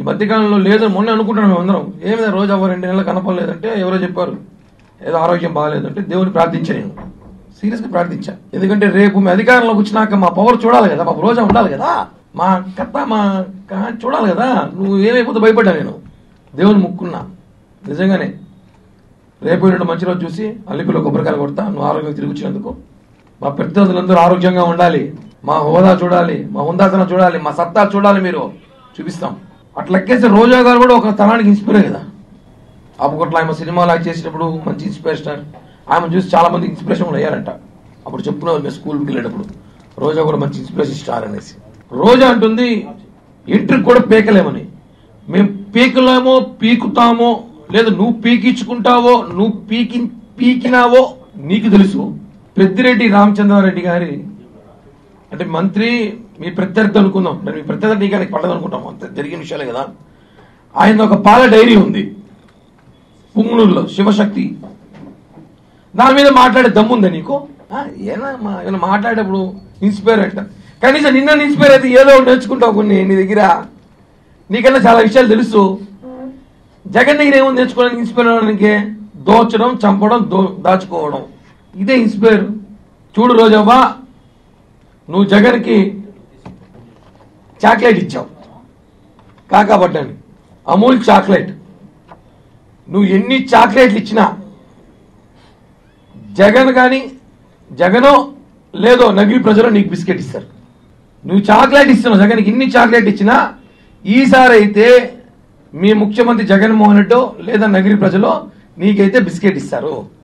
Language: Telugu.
ఈ మధ్యకాలంలో లేదని మొన్న అనుకుంటున్నాం మేమందరం. అందరం ఏమైనా రోజు అవ్వ రెండు నెలలు కనపడలేదంటే ఎవరో చెప్పారు ఏదో ఆరోగ్యం బాగాలేదంటే దేవుని ప్రార్థించా నేను. సీరియస్గా ప్రార్థించా. ఎందుకంటే రేపు మీ అధికారంలోకి వచ్చినాక మా పవర్ చూడాలి కదా మా రోజా ఉండాలి కదా. మా కథ మా చూడాలి కదా. నువ్వు ఏమైపోతే భయపడ్డా నేను? దేవుని ముక్కున్నా నిజంగానే. రేపు రెండు మంచి రోజు చూసి అల్లికలో కొబ్బరికాయలు కొడతా నువ్వు ఆరోగ్యం తిరిగి వచ్చినందుకు. మా పెద్దలందరూ ఆరోగ్యంగా ఉండాలి. మా హోదా చూడాలి మా హుందాసనం చూడాలి మా సత్తా చూడాలి మీరు. చూపిస్తాం. అట్లా రోజా గారు కూడా ఒక తనానికి ఇన్స్పైర్ కదా. అప్పట్లో ఆమె సినిమాలు చేసినప్పుడు మంచి ఇన్స్పిరేషన్ ఆమె చూసి చాలా మంది ఇన్స్పిరేషన్ కూడా అయ్యారంట. అప్పుడు చెప్పుకున్నారు మేము స్కూల్కి వెళ్ళేటప్పుడు. రోజా కూడా మంచి ఇన్స్పిరేషన్ స్టార్ అనేసి. రోజా అంటుంది ఇంటర్కి కూడా పీకలేమని. మేము పీకలేమో పీకుతామో లేదా నువ్వు పీకించుకుంటావో నువ్వు పీకి పీకినావో నీకు తెలుసు. పెద్దిరెడ్డి రామచంద్రారెడ్డి గారి అంటే మంత్రి మీ ప్రత్యర్థి అనుకుందాం. మరి మీ ప్రత్యర్థి నీకానికి పడదు అనుకుంటాం. అంత జరిగిన విషయాలే కదా. ఆయన ఒక పాల డైరీ ఉంది. పుంగునూరులో శివశక్తి. దాని మీద మాట్లాడే దమ్ముందా నీకు? ఏనా మా- ఏమైనా మాట్లాడేటప్పుడు ఇన్స్పైర్ అంట కనీసం నిన్న ఇన్స్పైర్ అయితే ఏదో ఒకటి నేర్చుకుంటావు కొన్ని నీ దగ్గర. నీకన్నా చాలా విషయాలు తెలుసు. జగన్ దగ్గర ఏమో నేర్చుకోవడానికి ఇన్స్పైర్ అవడానికి దోచడం చంపడం దో దాచుకోవడం. ఇదే ఇన్స్పైర్ చూడు రోజవ్వా నువ్వు జగన్కి చాక్లెట్ ఇచ్చావు. కాకపడ్డాను అమూల్ చాక్లెట్. నువ్వు ఎన్ని చాక్లెట్లు ఇచ్చినా జగన్ కానీ జగనో లేదో నగిలి ప్రజలు నీకు బిస్కెట్ ఇస్తారు. నువ్వు చాక్లెట్ ఇస్తున్నావు జగన్కి ఇన్ని చాక్లెట్ ఇచ్చినా ఈసారి అయితే మీ ముఖ్యమంత్రి జగన్మోహన్ రెడ్డో లేదా నగిరి ప్రజలు నీకైతే బిస్కెట్ ఇస్తారు.